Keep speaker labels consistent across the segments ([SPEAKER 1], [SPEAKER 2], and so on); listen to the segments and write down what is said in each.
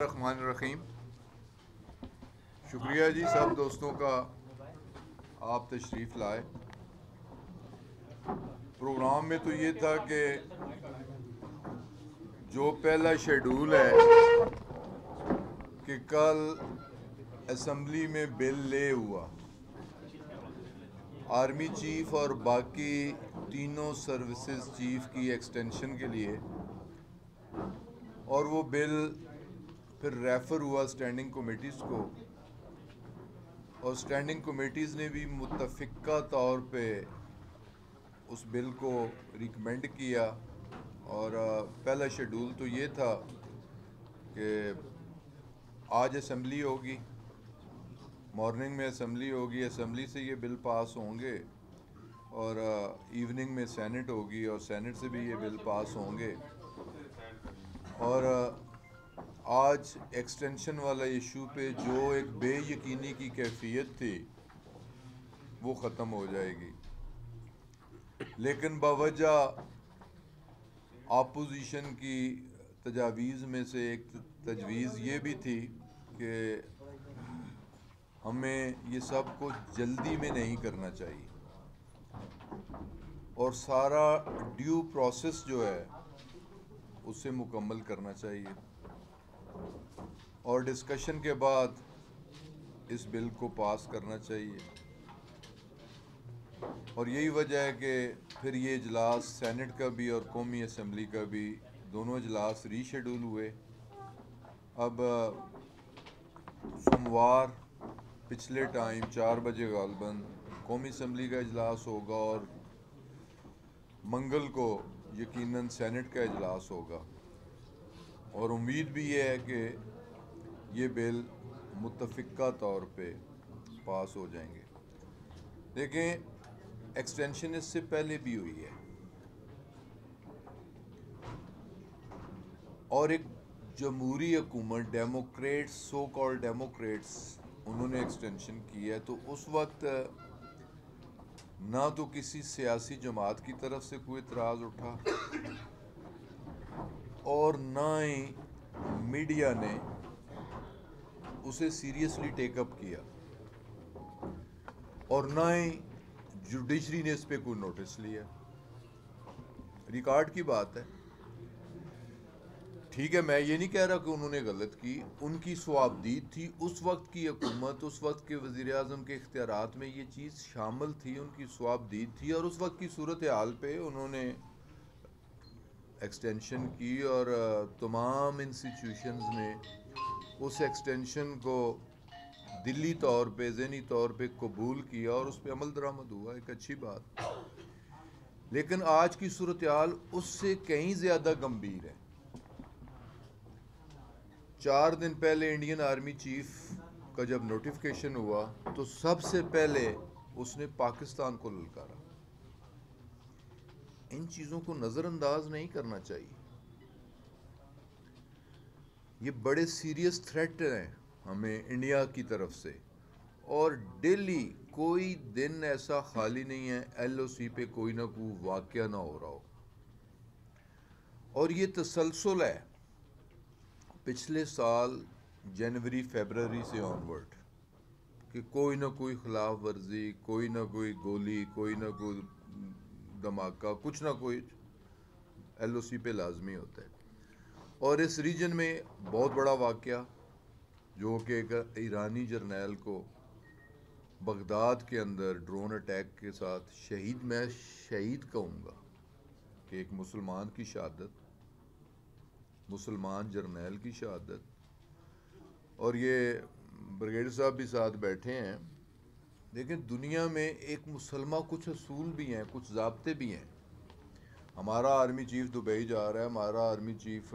[SPEAKER 1] الرحمن الرحیم۔ شکریہ جی سب دوستوں کا آپ تشریف لائے۔ پروگرام میں تو یہ تھا کہ جو پہلا شیڈول ہے کہ کل اسمبلی میں بل لے ہوا۔ آرمی چیف اور باقی تینوں سروسز چیف کی ایکسٹینشن کے لیے اور وہ بل پھر ریفر ہوا سٹینڈنگ کمیٹیز کو۔ اور سٹینڈنگ کمیٹیز نے بھی متفقہ طور پہ اس بل کو ریکمینڈ کیا۔ اور پہلا شیڈول تو یہ تھا کہ آج اسمبلی ہوگی مارننگ میں اسمبلی ہوگی اسمبلی سے یہ بل پاس ہوں گے۔ اور ایوننگ میں سینٹ ہوگی اور سینٹ سے بھی یہ بل پاس ہوں گے۔ اور آج ایکسٹینشن والا ایشو پہ جو ایک بے یقینی کی کیفیت تھی، وہ ختم ہو جائے گی۔ لیکن باوجہ اپوزیشن کی تجاویز میں سے ایک تجویز یہ بھی تھی کہ ہمیں یہ سب کو جلدی میں نہیں کرنا چاہیے۔ اور سارا ڈیو پروسیس جو ہے اسے مکمل کرنا چاہیے۔ اور ڈسکشن کے بعد اس بل کو پاس کرنا چاہیے۔ اور یہی وجہ ہے کہ پھر یہ اجلاس سینٹ کا بھی اور قومی اسمبلی کا بھی دونوں اجلاس ری شیڈول ہوئے۔ اب سوموار پچھلے ٹائم چار بجے غالباً قومی اسمبلی کا اجلاس ہوگا اور منگل کو یقیناً سینٹ کا اجلاس ہوگا۔ اور امید بھی یہ ہے کہ یہ بل متفقہ طور پہ پاس ہو جائیں گے۔ دیکھیں ایکسٹینشن اس سے پہلے بھی ہوئی ہے۔ اور ایک جمہوری حکومت ڈیموکریٹس سو کال ڈیموکریٹس انہوں نے ایکسٹینشن کی ہے۔ تو اس وقت نہ تو کسی سیاسی جماعت کی طرف سے کوئی اعتراض اٹھا، اور نہ ہی میڈیا نے اسے سیریسلی ٹیک اپ کیا۔ اور نہ ہی جوڈیشری نے اس پہ کوئی نوٹس لیا۔ ریکارڈ کی بات ہے۔ ٹھیک ہے، میں یہ نہیں کہہ رہا کہ انہوں نے غلط کی۔ ان کی سوابدید تھی۔ اس وقت کی حکومت، اس وقت کے وزیر اعظم کے اختیارات میں یہ چیز شامل تھی۔ ان کی سوابدید تھی اور اس وقت کی صورتحال پہ انہوں نے ایکسٹینشن کی اور تمام انسٹیٹیوشنز نے اس ایکسٹینشن کو دلی طور پہ، ذہنی طور پہ قبول کیا اور اس پہ عمل درآمد ہوا، ایک اچھی بات۔ لیکن آج کی صورتحال اس سے کہیں زیادہ گمبھیر ہے۔ چار دن پہلے انڈین آرمی چیف کا جب نوٹیفکیشن ہوا، تو سب سے پہلے اس نے پاکستان کو للکارا۔ ان چیزوں کو نظر انداز نہیں کرنا چاہیے۔ یہ بڑے سیریس تھریٹ ہیں ہمیں انڈیا کی طرف سے۔ اور ڈیلی کوئی دن ایسا خالی نہیں ہے، ایل او سی پہ کوئی نہ کوئی واقعہ نہ ہو رہا ہو۔ اور یہ تسلسل ہے پچھلے سال جنوری، فیبرری سے آنورڈ کہ کوئی نہ کوئی خلاف ورزی، کوئی نہ کوئی گولی، کوئی نہ کوئی دھماکہ، کچھ نہ کوئی ایل او سی پہ لازمی ہوتا ہے۔ اور اس ریجن میں بہت بڑا واقعہ جو کہ ایک ایرانی جرنیل کو بغداد کے اندر ڈرون اٹیک کے ساتھ شہید، میں شہید کہوں گا کہ ایک مسلمان کی شہادت، مسلمان جرنیل کی شہادت۔ اور یہ بریگیڈ صاحب بھی ساتھ بیٹھے ہیں۔ لیکن دنیا میں ایک مسلمہ کچھ اصول بھی ہیں، کچھ ضابطے بھی ہیں۔ ہمارا آرمی چیف دبئی جا رہا ہے، ہمارا آرمی چیف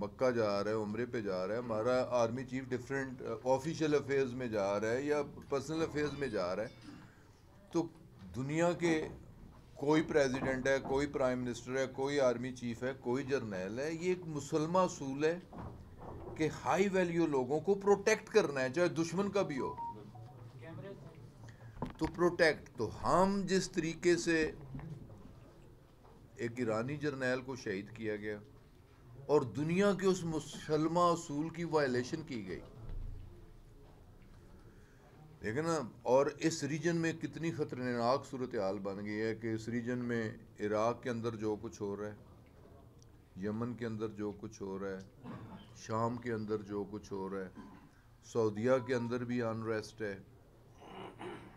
[SPEAKER 1] مکہ جا رہا ہے، عمرے پہ جا رہا ہے، ہمارا army chief different official affairs میں جا رہا ہے یا پرسنل افیئرز میں جا رہا ہے۔ تو دنیا کے کوئی پریزیڈنٹ ہے، کوئی پرائم منسٹر ہے، کوئی آرمی چیف ہے، کوئی جرنیل ہے، یہ ایک مسلمہ اصول ہے کہ ہائی ویلیو لوگوں کو پروٹیکٹ کرنا ہے، چاہے دشمن کا بھی ہو۔ تو پروٹیکٹ تو ہم جس طریقے سے ایک ایرانی جرنیل کو شہید کیا گیا اور دنیا کے اس مسلمہ اصول کی وائلیشن کی گئی۔ لیکن نا، اور اس ریجن میں کتنی خطرناک صورتحال بن گئی ہے کہ اس ریجن میں عراق کے اندر جو کچھ ہو رہا ہے، یمن کے اندر جو کچھ ہو رہا ہے، شام کے اندر جو کچھ ہو رہا ہے، سعودیہ کے اندر بھی انریسٹ ہے۔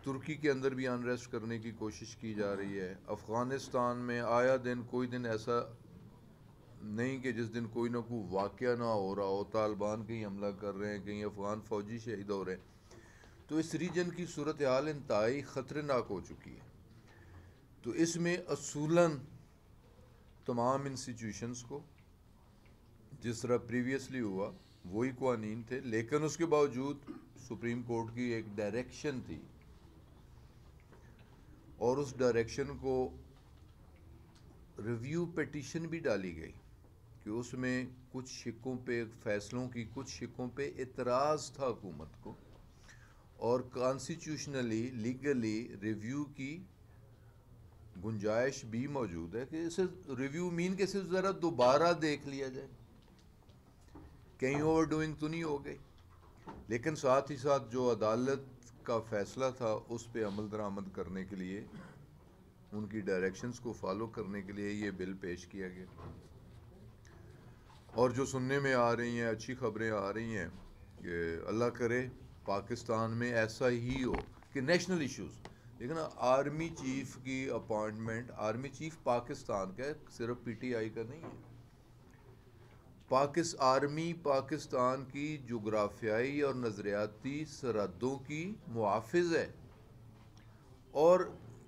[SPEAKER 1] ترکی کے اندر بھی انریسٹ کرنے کی کوشش کی جا رہی ہے۔ افغانستان میں آیا دن کوئی دن ایسا نہیں کہ جس دن کوئی نہ کوئی واقعہ نہ ہو رہا ہو، طالبان کہیں حملہ کر رہے ہیں، کہیں افغان فوجی شہید ہو رہے ہیں۔ تو اس ریجن کی صورتحال انتہائی خطرناک ہو چکی ہے۔ تو اس میں اصولاً تمام انسٹیٹیوشنس کو، جس طرح پریویسلی ہوا، وہی قوانین تھے۔ لیکن اس کے باوجود سپریم کورٹ کی ایک ڈائریکشن تھی۔ اور اس ڈائریکشن کو ریویو پٹیشن بھی ڈالی گئی کہ اس میں کچھ شکوں پہ، فیصلوں کی کچھ شکوں پہ اعتراض تھا حکومت کو اور کانسٹیٹیوشنلی لیگلی ریویو کی گنجائش بھی موجود ہے کہ اسے ریویو مین کے صرف ذرا دوبارہ دیکھ لیا جائے۔ کہیں اوور ڈوئنگ تو نہیں ہو گئی، لیکن ساتھ ہی ساتھ جو عدالت کا فیصلہ تھا اس پہ عمل درآمد کرنے کے لیے، ان کی ڈائریکشنز کو فالو کرنے کے لیے یہ بل پیش کیا گیا۔ اور جو سننے میں آ رہی ہیں، اچھی خبریں آ رہی ہیں، کہ اللہ کرے پاکستان میں ایسا ہی ہو کہ نیشنل ایشوز لیکن آرمی چیف کی اپوائنٹمنٹ آرمی چیف پاکستان کا صرف پی ٹی آئی کا نہیں ہے۔ پاکس آرمی، پاکستان کی جغرافیائی اور نظریاتی سرحدوں کی محافظ ہے۔ اور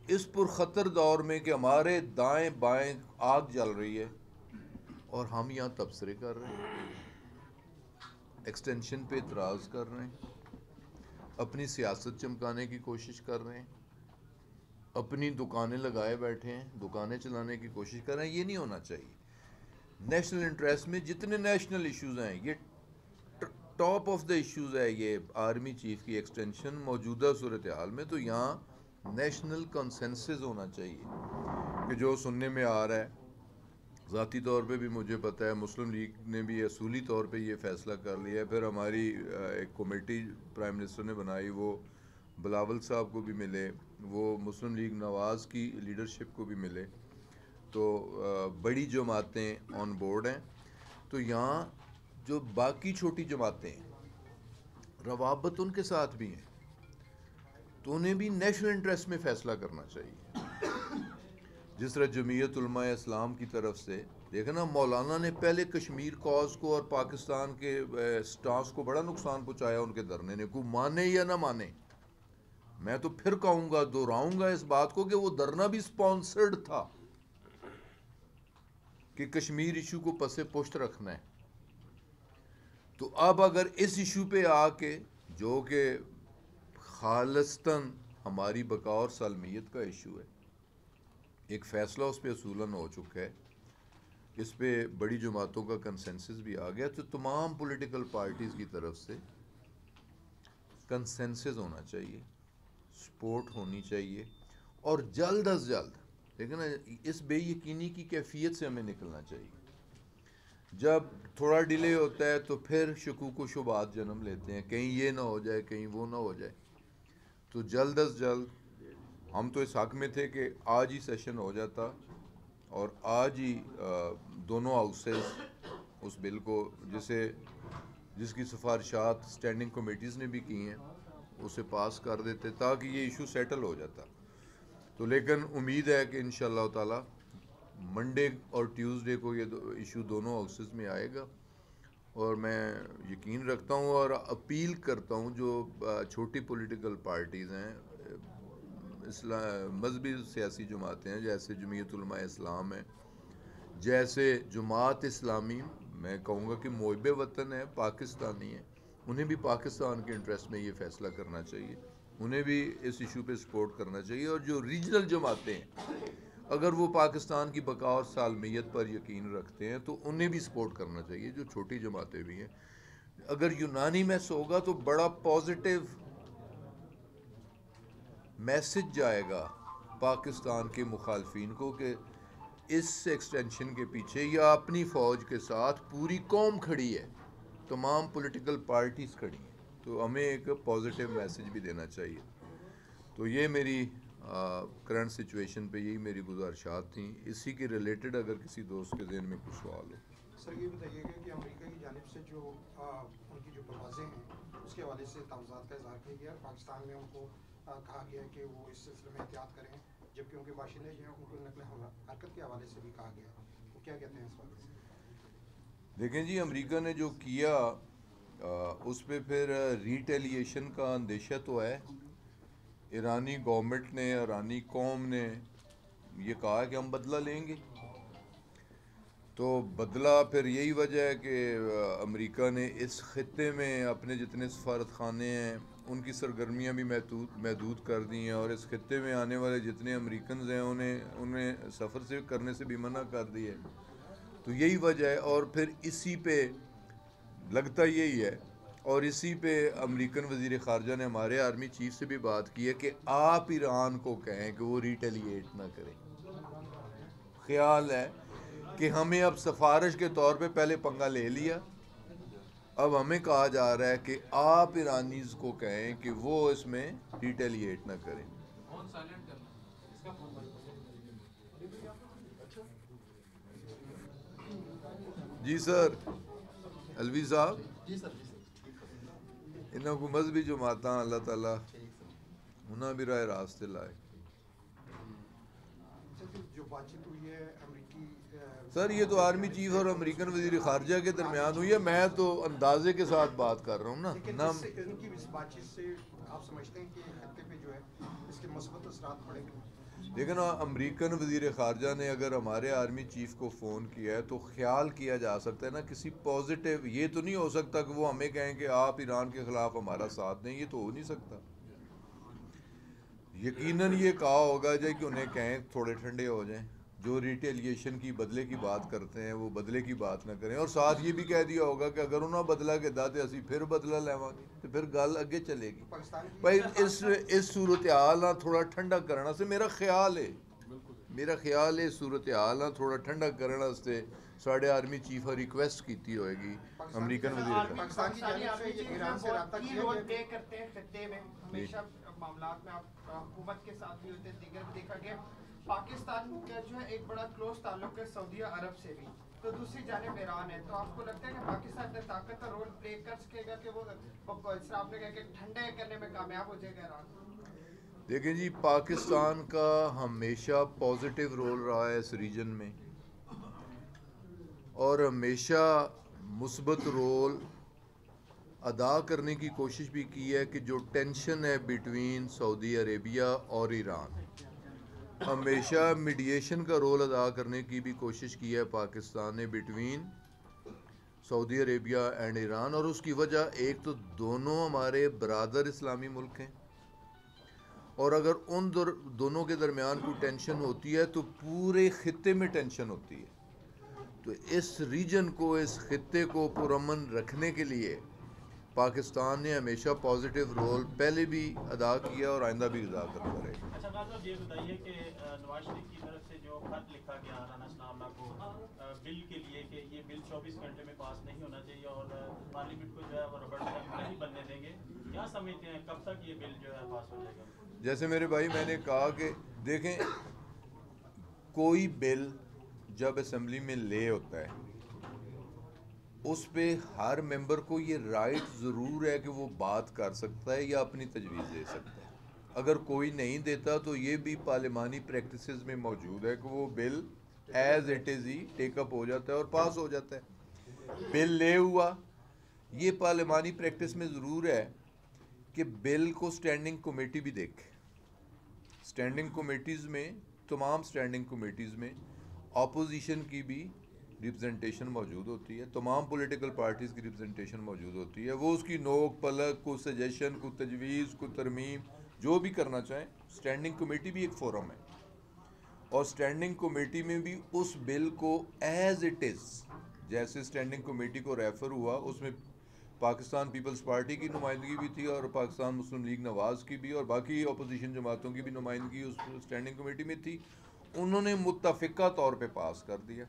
[SPEAKER 1] اس پر خطر دور میں کہ ہمارے دائیں بائیں آگ جل رہی ہے اور ہم یہاں تبصرے کر رہے ہیں۔ ایکسٹینشن پہ اعتراض کر رہے ہیں۔ اپنی سیاست چمکانے کی کوشش کر رہے ہیں۔ اپنی دکانیں لگائے بیٹھے ہیں، دکانیں چلانے کی کوشش کر رہے ہیں۔ یہ نہیں ہونا چاہیے۔ نیشنل انٹرسٹ میں جتنے نیشنل ایشوز ہیں، یہ ٹاپ آف دا ایشوز ہے یہ آرمی چیف کی ایکسٹینشن موجودہ صورتحال میں، تو یہاں نیشنل کنسنسز ہونا چاہیے کہ جو سننے میں آ رہا ہے۔ ذاتی طور پہ بھی مجھے پتہ ہے مسلم لیگ نے بھی اصولی طور پہ یہ فیصلہ کر لیا ہے۔ پھر ہماری ایک کمیٹی پرائم منسٹر نے بنائی، وہ بلاول صاحب کو بھی ملے، وہ مسلم لیگ نواز کی لیڈرشپ کو بھی ملے۔ تو بڑی جماعتیں آن بورڈ ہیں۔ تو یہاں جو باقی چھوٹی جماعتیں ہیں روابط ان کے ساتھ بھی ہیں۔ تو انہیں بھی نیشنل انٹرسٹ میں فیصلہ کرنا چاہیے۔ جس طرح جمعیت علماء اسلام کی طرف سے دیکھیں نا مولانا نے پہلے کشمیر کاز کو اور پاکستان کے سٹانس کو بڑا نقصان پہنچایا ان کے دھرنے نے۔ کو مانے یا نہ مانے، میں تو پھر کہوں گا، دہراؤں گا اس بات کو کہ وہ دھرنا بھی سپانسرڈ تھا۔ کہ کشمیر ایشو کو پس پشت رکھنا ہے۔ تو اب اگر اس ایشو پہ آ کے جو کہ خالصتاً ہماری بقا اور سالمیت کا ایشو ہے، ایک فیصلہ اس پہ اصولاً ہو چکا ہے، اس پہ بڑی جماعتوں کا کنسنسس بھی آ گیا، تو تمام پولیٹیکل پارٹیز کی طرف سے کنسنسس ہونا چاہیے سپورٹ ہونی چاہیے اور جلد از جلد لیکن اس بے یقینی کی کیفیت سے ہمیں نکلنا چاہیے۔ جب تھوڑا ڈیلے ہوتا ہے تو پھر شکوک و شبات جنم لیتے ہیں۔ کہیں یہ نہ ہو جائے، کہیں وہ نہ ہو جائے۔ تو جلد از جلد ہم تو اس حق میں تھے کہ آج ہی سیشن ہو جاتا اور آج ہی دونوں ہاؤسز اس بل کو، جسے، جس کی سفارشات اسٹینڈنگ کمیٹیز نے بھی کی ہیں، اسے پاس کر دیتے تاکہ یہ ایشو سیٹل ہو جاتا۔ تو لیکن امید ہے کہ ان شاء اللہ تعالیٰ منڈے اور ٹیوزڈے کو یہ ایشو دونوں ہاؤسز میں آئے گا اور میں یقین رکھتا ہوں اور اپیل کرتا ہوں جو چھوٹی پولیٹیکل پارٹیز ہیں اسلام مذہبی سیاسی جماعتیں ہیں، جیسے جمعیت علماء اسلام ہے جیسے جماعت اسلامی، میں کہوں گا کہ محب وطن ہے پاکستانی ہے انہیں بھی پاکستان کے انٹرسٹ میں یہ فیصلہ کرنا چاہیے۔ انہیں بھی اس ایشو پہ سپورٹ کرنا چاہیے اور جو ریجنل جماعتیں ہیں، اگر وہ پاکستان کی بقا اور سالمیت پر یقین رکھتے ہیں تو انہیں بھی سپورٹ کرنا چاہیے، جو چھوٹی جماعتیں بھی ہیں۔ اگر یونانی میس ہوگا تو بڑا پازیٹیو میسج جائے گا پاکستان کے مخالفین کو کہ اس ایکسٹینشن کے پیچھے یا اپنی فوج کے ساتھ پوری قوم کھڑی ہے، تمام پولیٹیکل پارٹیز کھڑی ہیں۔ تو ہمیں ایک پازیٹیو میسج بھی دینا چاہیے۔ تو یہ میری کرنٹ سچویشن پہ یہی میری گزارشات تھیں۔ اسی کے ریلیٹڈ اگر کسی دوست کے ذہن میں کچھ سوال ہو۔
[SPEAKER 2] سر یہ بتائیے گا کہ امریکہ کی جانب سے جو ان کی جو پروازیں ہیں اس کے حوالے سے تاوزات کا اظہار کیا گیا؟ پاکستان میں ان کو کہا گیا کہ وہ اس سلسلے میں احتیاط کریں جبکہ ان کے باشندے جو ہیں ان کو نقل حرکت کے حوالے سے بھی کہا گیا۔ وہ کیا کہتے ہیں اس بارے سے
[SPEAKER 1] دیکھیں جی امریکہ نے جو کیا اس پہ پھر ریٹیلیشن کا اندیشہ تو ہے۔ ایرانی گورنمنٹ نے، ایرانی قوم نے یہ کہا کہ ہم بدلہ لیں گے۔ تو بدلہ پھر یہی وجہ ہے کہ امریکہ نے اس خطے میں اپنے جتنے سفارت خانے ہیں، ان کی سرگرمیاں بھی محدود محدود کر دی ہیں۔ اور اس خطے میں آنے والے جتنے امریکنز ہیں، انہیں انہیں سفر سے کرنے سے بھی منع کر دی ہے۔ تو یہی وجہ ہے۔ اور پھر اسی پہ لگتا یہی ہے۔ اور اسی پہ امریکن وزیر خارجہ نے ہمارے آرمی چیف سے بھی بات کی ہے کہ آپ ایران کو کہیں کہ وہ ریٹیلیٹ نہ کریں خیال ہے کہ ہمیں اب سفارش کے طور پہ پہلے پنگا لے لیا۔ اب ہمیں کہا جا رہا ہے کہ آپ ایرانیز کو کہیں کہ وہ اس میں ریٹیلیٹ نہ کریں۔ جی سر۔ الوی صاحب انہوں کو مذہبی جو ماتا اللہ تعالیٰ انہوں بھی رائے راستے لائے۔
[SPEAKER 2] جو بات چیت ہوئی ہے
[SPEAKER 1] سر یہ تو آرمی چیف اور امریکن وزیر خارجہ کے درمیان ہوئی ہے۔ میں تو اندازے کے ساتھ بات کر رہا ہوں نا۔ لیکن امریکن وزیر خارجہ نے اگر ہمارے آرمی چیف کو فون کیا ہے تو خیال کیا جا سکتا ہے نا کسی پازیٹیو یہ تو نہیں ہو سکتا کہ وہ ہمیں کہیں کہ آپ ایران کے خلاف ہمارا ساتھ دیں، یہ تو ہو نہیں سکتا۔ یقیناً یہ کہا ہوگا جائے کہ انہیں کہیں تھوڑے ٹھنڈے ہو جائیں۔ جو ریٹیلیشن کی بدلے کی بات کرتے ہیں وہ بدلے کی بات نہ کریں۔ اور ساتھ یہ بھی کہہ دیا ہوگا کہ اگر انہوں بدلا کے داتے اسی پھر بدلہ لیوا گے تو پھر گل اگے چلے گی۔ بھائی اس اس صورتحال نہ تھوڑا ٹھنڈا کرنا سے میرا خیال ہے میرا خیال ہے صورتحال نہ تھوڑا ٹھنڈا کرنا سے ساڑھے آرمی چیف ریکویسٹ کیتی ہوئے گی امریکن وزیر
[SPEAKER 3] معاملات میں حکومت کے ساتھ بھی ہوتے دیگر دیکھا گیا۔ پاکستان کا جو ہے ایک بڑا کلوز تعلق ہے سعودی عرب سے بھی۔ تو دوسری جانب ایران ہے۔ تو آپ کو لگتا ہے کہ پاکستان اتنا طاقت کا رول پلے کر سکے گا کہ وہ اسلام نے کہا کہ ٹھنڈے کرنے میں کامیاب ہو جائے گا ایران؟
[SPEAKER 1] دیکھیں جی پاکستان کا ہمیشہ پازیٹیو رول رہا ہے اس ریجن میں۔ اور ہمیشہ مثبت رول ادا کرنے کی کوشش بھی کی ہے کہ جو ٹینشن ہے بٹوین سعودی عربیہ اور ایران۔ ہمیشہ میڈیشن کا رول ادا کرنے کی بھی کوشش کی ہے پاکستان نے between Saudi Arabia and Iran اور اس کی وجہ ایک تو دونوں ہمارے برادر اسلامی ملک ہیں اور اگر ان دونوں کے درمیان کوئی ٹینشن ہوتی ہے تو پورے خطے میں ٹینشن ہوتی ہے۔ تو اس ریجن کو، اس خطے کو پرامن رکھنے کے لیے پاکستان نے ہمیشہ پازیٹیو رول پہلے بھی ادا کیا اور آئندہ بھی ادا کرتا رہے۔
[SPEAKER 4] اچھا صاحب یہ بتائیے کہ نواز شریف کی طرف سے جو خط لکھا گیا، رانا اسلام کو بل کے لیے کہ یہ بل چوبیس گھنٹے میں پاس نہیں ہونا چاہیے اور پارلیمنٹ کو جو ہے وہ ربڑ نہیں بننے دیں گے۔ کیا سمجھتے ہیں کب تک یہ بل جو ہے پاس ہو جائے گا؟
[SPEAKER 1] جیسے میرے بھائی، میں نے کہا کہ دیکھیں، کوئی بل جب اسمبلی میں لے ہوتا ہے، اس پہ ہر ممبر کو یہ رائٹ ضرور ہے کہ وہ بات کر سکتا ہے یا اپنی تجویز دے سکتا ہے۔ اگر کوئی نہیں دیتا تو یہ بھی پارلیمانی پریکٹسز میں موجود ہے کہ وہ بل ایز اٹ از ہی ٹیک اپ ہو جاتا ہے اور پاس ہو جاتا ہے۔ بل لے ہوا۔ یہ پارلیمانی پریکٹس میں ضرور ہے کہ بل کو سٹینڈنگ کمیٹی بھی دیکھے۔ سٹینڈنگ کمیٹیز میں، تمام سٹینڈنگ کمیٹیز میں اپوزیشن کی بھی ریپرزنٹیشن موجود ہوتی ہے۔ تمام پولیٹیکل پارٹیز کی ریپرزنٹیشن موجود ہوتی ہے۔ وہ اس کی نوک پلک، کو سجیشن کو تجویز، کو ترمیم جو بھی کرنا چاہیں سٹینڈنگ کمیٹی بھی ایک فورم ہے۔ اور سٹینڈنگ کمیٹی میں بھی اس بل کو ایز اٹ از جیسے سٹینڈنگ کمیٹی کو ریفر ہوا، اس میں پاکستان پیپلز پارٹی کی نمائندگی بھی تھی اور پاکستان مسلم لیگ نواز کی بھی اور باقی اپوزیشن جماعتوں کی بھی نمائندگی اس سٹینڈنگ کمیٹی میں تھی۔ انہوں نے متفقہ طور پہ پاس کر دیا۔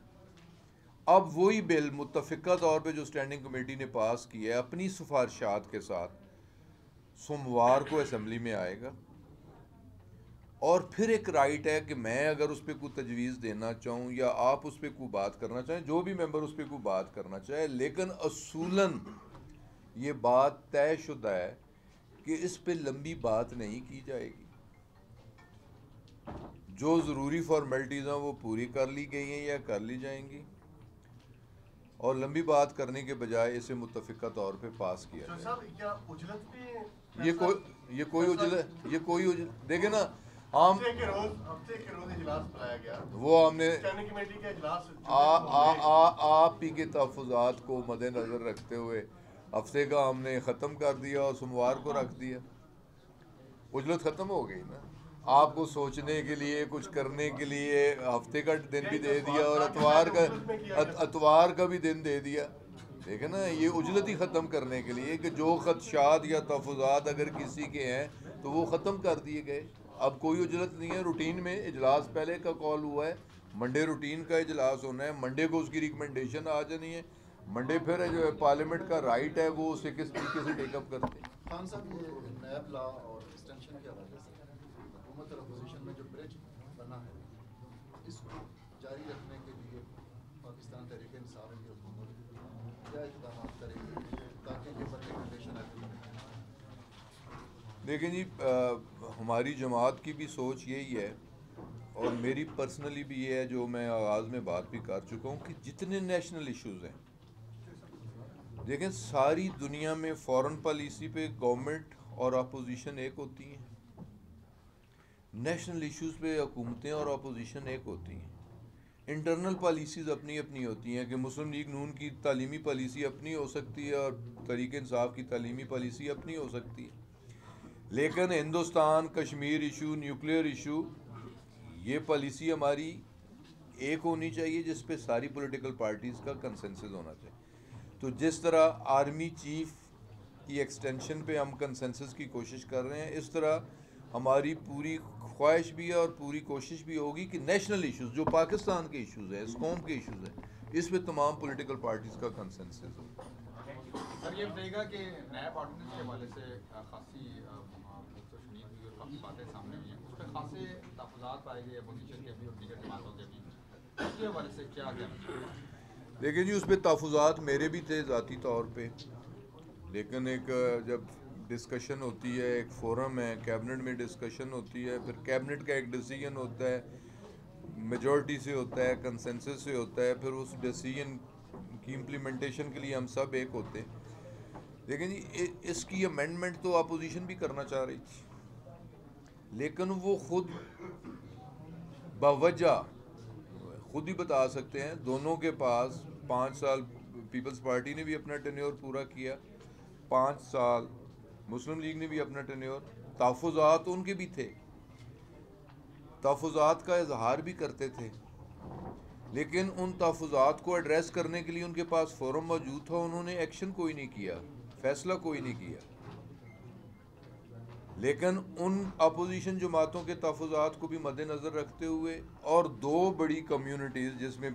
[SPEAKER 1] اب وہی بل متفقہ طور پہ جو اسٹینڈنگ کمیٹی نے پاس کیا ہے، اپنی سفارشات کے ساتھ سوموار کو اسمبلی میں آئے گا۔ اور پھر ایک رائٹ ہے کہ میں اگر اس پہ کوئی تجویز دینا چاہوں یا آپ اس پہ کوئی بات کرنا چاہیں جو بھی ممبر اس پہ کوئی بات کرنا چاہے لیکن اصولاً یہ بات طے شدہ ہے کہ اس پہ لمبی بات نہیں کی جائے گی۔ جو ضروری فارمیلٹیز ہیں وہ پوری کر لی گئی ہیں یا کر لی جائیں گی۔ اور لمبی بات کرنے کے بجائے اسے متفقہ طور پہ پاس کیا جائے۔ یہ کوئی یہ کوئی اجلت یہ کوئی دیکھیں نا ہم
[SPEAKER 5] ہفتے کے روز ہفتے کے روز اجلاس بلایا گیا۔
[SPEAKER 1] وہ ہم نے آپ ہی کے تحفظات کو مد نظر رکھتے ہوئے ہفتے کا ہم نے ختم کر دیا اور سوموار کو رکھ دیا۔ اجلت ختم ہو گئی نا۔ آپ کو سوچنے کے لیے کچھ کرنے کے لیے ہفتے کا دن بھی دے دیا اور اتوار کا ات- اتوار کا بھی دن دے دیا۔ دیکھیں نا؟ یہ اجلت ہی ختم کرنے کے لیے کہ جو خدشات یا تحفظات اگر کسی کے ہیں تو وہ ختم کر دیے گئے۔ اب کوئی اجلت نہیں ہے۔ روٹین میں اجلاس پہلے کا کال ہوا ہے۔ منڈے روٹین کا اجلاس ہونا ہے۔ منڈے کو اس کی ریکمنڈیشن آ جانی ہے۔ منڈے پھر جو ہے پارلیمنٹ کا رائٹ ہے، وہ اسے کس طریقے سے ٹیک اپ کرتے ہیں
[SPEAKER 6] خان صاحب یہ نیب لا اور ایکسٹینشن کے حوالے سے حکومت اور اپوزیشن میں جو برج بنا ہے اس کو جاری رکھنے کے لیے پاکستان تحریک انصاف کی حکومت کیا اقدامات تاکہ یہ کنڈیشن
[SPEAKER 1] دیکھیں جی ہماری جماعت کی بھی سوچ یہی ہے اور میری پرسنلی بھی یہ ہے، جو میں آغاز میں بات بھی کر چکا ہوں، کہ جتنے نیشنل ایشوز ہیں، دیکھیں ساری دنیا میں فورن پالیسی پہ گورنمنٹ اور اپوزیشن ایک ہوتی ہیں۔ نیشنل ایشوز پہ حکومتیں اور اپوزیشن ایک ہوتی ہیں۔ انٹرنل پالیسیز اپنی اپنی ہوتی ہیں کہ مسلم لیگ نون کی تعلیمی پالیسی اپنی ہو سکتی ہے اور طریق انصاف کی تعلیمی پالیسی اپنی ہو سکتی ہے۔ لیکن Hindustan, Kashmir issue nuclear issue یہ پالیسی ہماری ایک ہونی چاہیے جس پہ ساری پولیٹیکل پارٹیز کا کنسنسس ہونا چاہیے۔ تو جس طرح آرمی چیف کی ایکسٹینشن پہ ہم کنسنسس کی کوشش کر رہے ہیں، اس طرح ہماری پوری خواہش بھی ہے اور پوری کوشش بھی ہوگی کہ نیشنل ایشوز جو پاکستان کے ایشوز ہیں اس قوم کے ایشوز ہیں اس پہ تمام پولیٹیکل پارٹیز کا کنسنسس ہو۔
[SPEAKER 7] سر یہ بتائیے گا کہ نیب آرڈیننس کے حوالے سے خاصی شنید ہوئی اور کافی باتیں سامنے ہوئی ہیں۔ اس پہ خاصے تحفظات پائے گئے اپوزیشن کے بھی اور دیگر جماعتوں کے بھی اس کے حوالے سے کیا
[SPEAKER 1] دیکھیں جی اس پہ تحفظات میرے بھی تھے ذاتی طور پہ لیکن ایک جب ڈسکشن ہوتی ہے، ایک فورم ہے کیبنٹ میں ڈسکشن ہوتی ہے، پھر کیبنٹ کا ایک ڈیسیجن ہوتا ہے میجورٹی سے ہوتا ہے کنسنسس سے ہوتا ہے، پھر اس ڈیسیجن کی امپلیمنٹیشن کے لیے ہم سب ایک ہوتے ہیں۔ دیکھیں جی اس کی امینڈمنٹ تو اپوزیشن بھی کرنا چاہ رہی تھی۔ لیکن وہ خود باوجہ خود ہی بتا سکتے ہیں، دونوں کے پاس پانچ سال پیپلز پارٹی نے بھی اپنا ٹینیور پورا کیا، پانچ سال مسلم لیگ نے بھی اپنا ٹینیور تحفظات ان کے بھی تھے۔ تحفظات کا اظہار بھی کرتے تھے۔ لیکن ان تحفظات کو ایڈریس کرنے کے لیے ان کے پاس فورم موجود تھا، انہوں نے ایکشن کوئی نہیں کیا، فیصلہ کوئی نہیں کیا۔ لیکن ان اپوزیشن جماعتوں کے تحفظات کو بھی مد نظر رکھتے ہوئے اور دو بڑی کمیونٹیز جس میں